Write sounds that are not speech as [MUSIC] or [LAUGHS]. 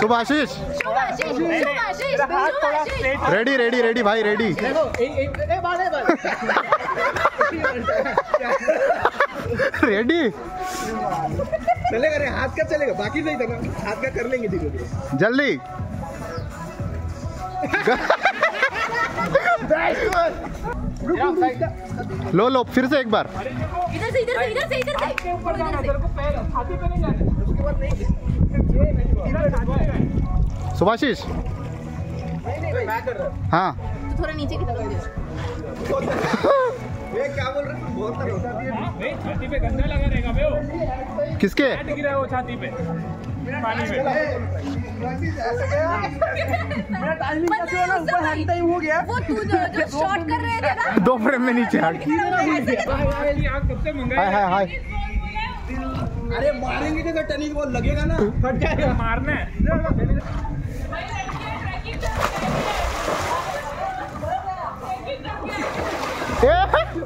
शुभाशीष ready ready ready भाई ready ready चलेगा रे हाथ का चलेगा बाकी सही था ना। हाथ का कर लेंगे धीरे धीरे। जल्दी। लो लो फिर से एक बार। इधर से इधर से इधर से इधर से। सुभाषिश हाँ। तो थोड़ा नीचे की तरफ़ देखो। ये क्या बोल रहे बहुत तरह होता छाती पे गंदा लगा रहेगा बे वो किसके? है वो छाती पे पानी में वो तू जो जो शॉट कर रहे थे ना। दो फ्रेम में नीचे [LAUGHS] हाय हाय हाय। अरे मारेंगे तो टनिक वो लगेगा ना। फट जाएगा। मारने है। ए,